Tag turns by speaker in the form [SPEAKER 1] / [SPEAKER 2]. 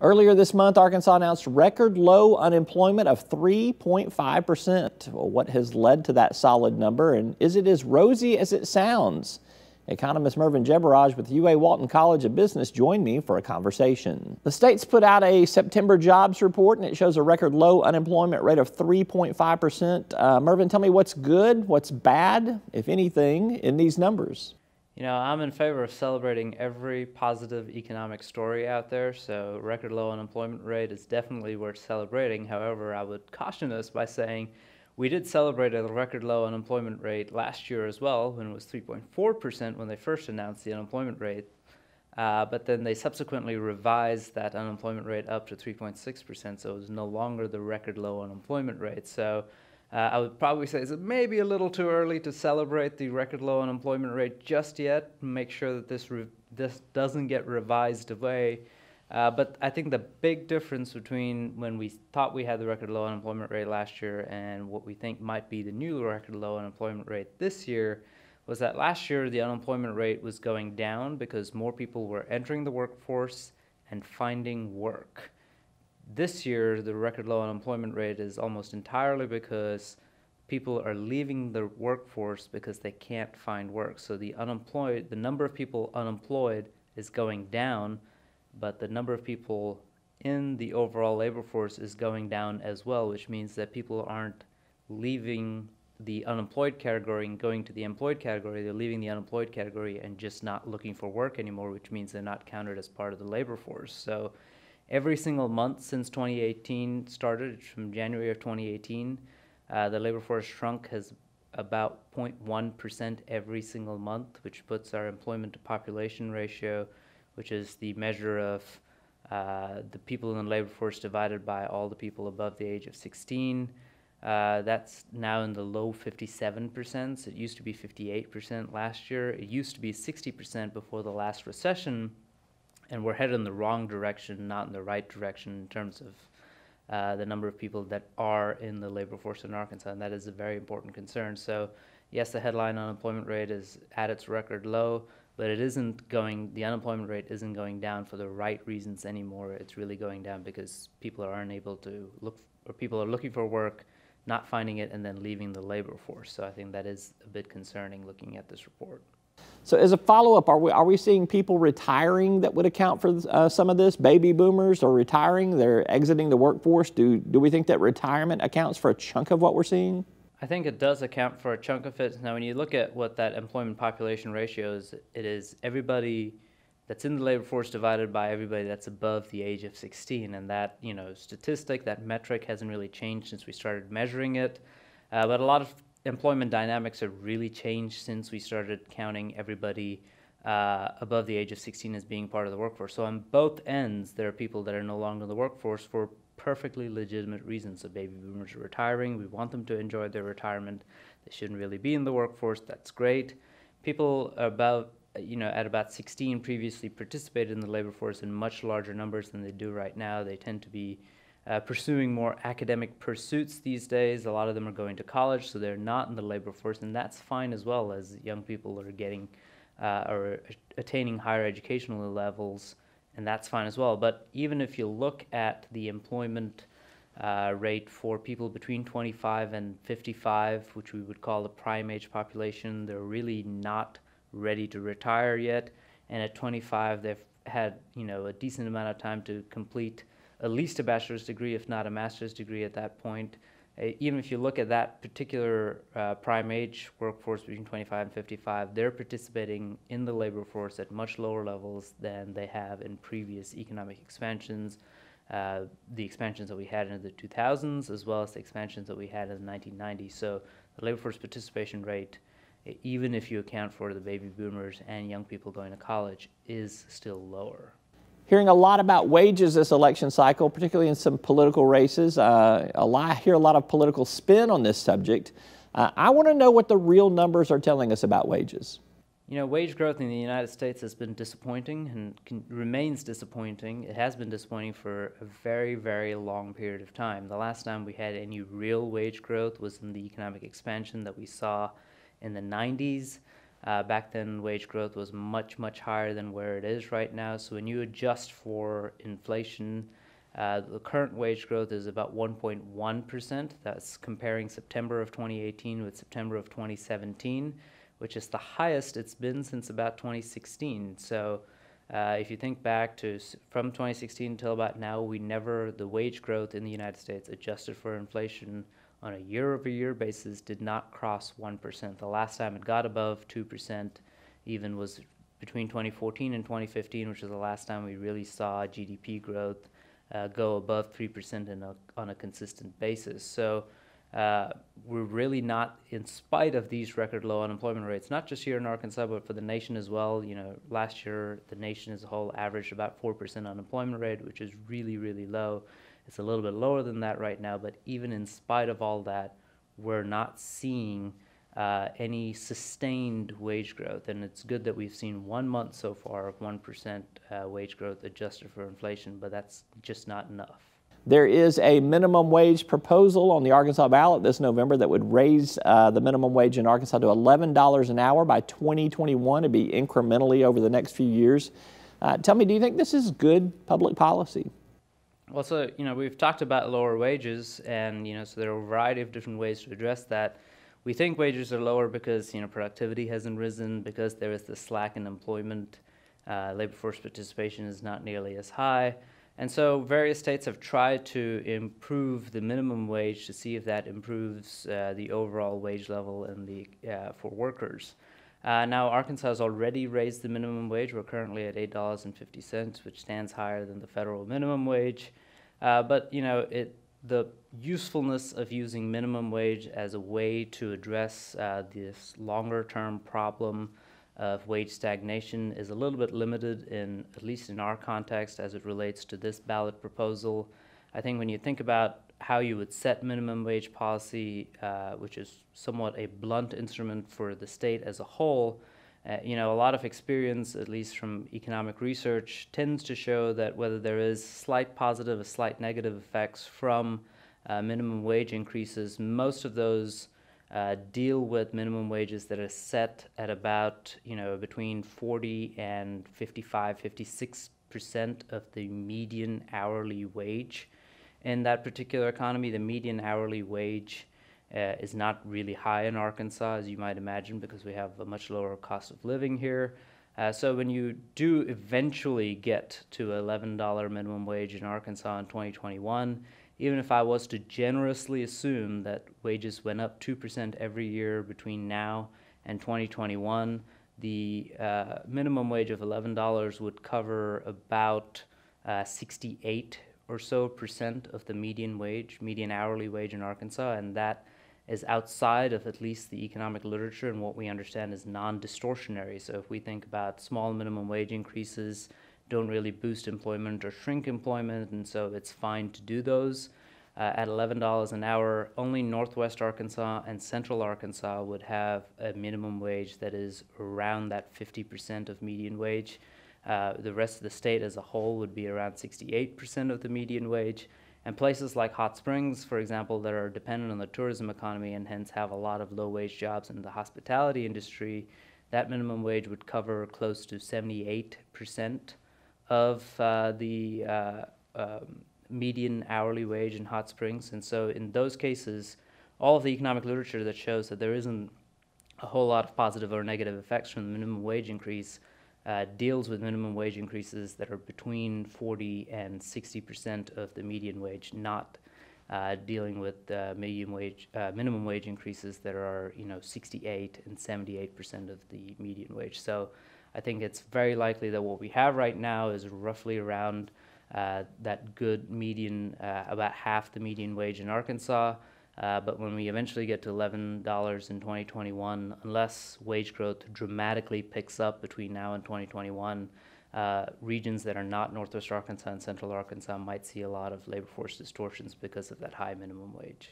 [SPEAKER 1] Earlier this month, Arkansas announced record low unemployment of 3.5%. Well, what has led to that solid number, and is it as rosy as it sounds? Economist Mervin Jebaraj with UA Walton College of Business joined me for a conversation. The state's put out a September jobs report and it shows a record low unemployment rate of 3.5%. Uh, Mervin, tell me what's good, what's bad, if anything, in these numbers.
[SPEAKER 2] You know, I'm in favor of celebrating every positive economic story out there, so record low unemployment rate is definitely worth celebrating. However, I would caution us by saying we did celebrate a record low unemployment rate last year as well, when it was 3.4% when they first announced the unemployment rate. Uh, but then they subsequently revised that unemployment rate up to 3.6%, so it was no longer the record low unemployment rate. So uh, I would probably say it's maybe a little too early to celebrate the record low unemployment rate just yet. Make sure that this this doesn't get revised away. Uh, but I think the big difference between when we thought we had the record low unemployment rate last year and what we think might be the new record low unemployment rate this year was that last year the unemployment rate was going down because more people were entering the workforce and finding work this year, the record low unemployment rate is almost entirely because people are leaving the workforce because they can't find work. So the unemployed, the number of people unemployed is going down, but the number of people in the overall labor force is going down as well, which means that people aren't leaving the unemployed category and going to the employed category. They're leaving the unemployed category and just not looking for work anymore, which means they're not counted as part of the labor force. So every single month since 2018 started, from January of 2018, uh, the labor force shrunk has about 0.1% every single month, which puts our employment to population ratio, which is the measure of uh, the people in the labor force divided by all the people above the age of 16. Uh, that's now in the low 57%. It used to be 58% last year. It used to be 60% before the last recession and we're headed in the wrong direction, not in the right direction in terms of uh, the number of people that are in the labor force in Arkansas, and that is a very important concern. So, yes, the headline unemployment rate is at its record low, but it isn't going. The unemployment rate isn't going down for the right reasons anymore. It's really going down because people are unable to look, or people are looking for work, not finding it, and then leaving the labor force. So, I think that is a bit concerning looking at this report.
[SPEAKER 1] So as a follow-up, are we, are we seeing people retiring that would account for uh, some of this? Baby boomers are retiring, they're exiting the workforce. Do, do we think that retirement accounts for a chunk of what we're seeing?
[SPEAKER 2] I think it does account for a chunk of it. Now, when you look at what that employment population ratio is, it is everybody that's in the labor force divided by everybody that's above the age of 16. And that, you know, statistic, that metric hasn't really changed since we started measuring it. Uh, but a lot of employment dynamics have really changed since we started counting everybody uh, above the age of 16 as being part of the workforce. So on both ends, there are people that are no longer in the workforce for perfectly legitimate reasons. So baby boomers are retiring. We want them to enjoy their retirement. They shouldn't really be in the workforce. That's great. People about you know at about 16 previously participated in the labor force in much larger numbers than they do right now. They tend to be uh, pursuing more academic pursuits these days. A lot of them are going to college, so they're not in the labor force, and that's fine as well as young people are getting uh, or attaining higher educational levels, and that's fine as well. But even if you look at the employment uh, rate for people between 25 and 55, which we would call the prime age population, they're really not ready to retire yet, and at 25 they've had you know a decent amount of time to complete at least a bachelor's degree, if not a master's degree at that point. Uh, even if you look at that particular uh, prime age workforce between 25 and 55, they're participating in the labor force at much lower levels than they have in previous economic expansions, uh, the expansions that we had in the 2000s, as well as the expansions that we had in the 1990s. So the labor force participation rate, even if you account for the baby boomers and young people going to college, is still lower
[SPEAKER 1] hearing a lot about wages this election cycle, particularly in some political races. Uh, lot, I hear a lot of political spin on this subject. Uh, I want to know what the real numbers are telling us about wages.
[SPEAKER 2] You know, wage growth in the United States has been disappointing and can, remains disappointing. It has been disappointing for a very, very long period of time. The last time we had any real wage growth was in the economic expansion that we saw in the 90s. Uh, back then, wage growth was much, much higher than where it is right now. So when you adjust for inflation, uh, the current wage growth is about 1.1%. That's comparing September of 2018 with September of 2017, which is the highest it's been since about 2016. So uh, if you think back to from 2016 until about now, we never, the wage growth in the United States adjusted for inflation on a year over year basis did not cross 1%. The last time it got above 2% even was between 2014 and 2015, which was the last time we really saw GDP growth uh, go above 3% a, on a consistent basis. So uh, we're really not, in spite of these record low unemployment rates, not just here in Arkansas, but for the nation as well. You know, last year the nation as a whole averaged about 4% unemployment rate, which is really, really low. It's a little bit lower than that right now, but even in spite of all that, we're not seeing uh, any sustained wage growth. And it's good that we've seen one month so far of 1% uh, wage growth adjusted for inflation, but that's just not enough.
[SPEAKER 1] There is a minimum wage proposal on the Arkansas ballot this November that would raise uh, the minimum wage in Arkansas to $11 an hour by 2021 to be incrementally over the next few years. Uh, tell me, do you think this is good public policy?
[SPEAKER 2] Well, so, you know, we've talked about lower wages, and, you know, so there are a variety of different ways to address that. We think wages are lower because you know productivity hasn't risen, because there is this slack in employment, uh, labor force participation is not nearly as high, and so various states have tried to improve the minimum wage to see if that improves uh, the overall wage level in the uh, for workers. Uh, now Arkansas has already raised the minimum wage. We're currently at eight dollars and fifty cents, which stands higher than the federal minimum wage. Uh, but you know it the usefulness of using minimum wage as a way to address uh, this longer term problem of wage stagnation is a little bit limited in at least in our context as it relates to this ballot proposal. I think when you think about how you would set minimum wage policy, uh, which is somewhat a blunt instrument for the state as a whole, uh, you know, a lot of experience, at least from economic research, tends to show that whether there is slight positive or slight negative effects from uh, minimum wage increases, most of those uh, deal with minimum wages that are set at about, you know, between 40 and 55, 56 percent of the median hourly wage in that particular economy. The median hourly wage uh, is not really high in Arkansas, as you might imagine, because we have a much lower cost of living here. Uh, so when you do eventually get to $11 minimum wage in Arkansas in 2021, even if I was to generously assume that wages went up 2% every year between now and 2021, the uh, minimum wage of $11 would cover about uh, 68 or so percent of the median wage, median hourly wage in Arkansas, and that is outside of at least the economic literature and what we understand is non-distortionary. So if we think about small minimum wage increases don't really boost employment or shrink employment, and so it's fine to do those. Uh, at $11 an hour, only Northwest Arkansas and Central Arkansas would have a minimum wage that is around that 50% of median wage. Uh, the rest of the state as a whole would be around 68% of the median wage. And places like Hot Springs, for example, that are dependent on the tourism economy and hence have a lot of low wage jobs in the hospitality industry, that minimum wage would cover close to 78% of uh, the uh, um, median hourly wage in Hot Springs. And so, in those cases, all of the economic literature that shows that there isn't a whole lot of positive or negative effects from the minimum wage increase uh, deals with minimum wage increases that are between 40 and 60 percent of the median wage, not uh, dealing with uh, medium wage, uh, minimum wage increases that are you know 68 and 78 percent of the median wage. So I think it's very likely that what we have right now is roughly around uh, that good median, uh, about half the median wage in Arkansas. Uh, but when we eventually get to $11 in 2021, unless wage growth dramatically picks up between now and 2021, uh, regions that are not Northwest Arkansas and Central Arkansas might see a lot of labor force distortions because of that high minimum wage.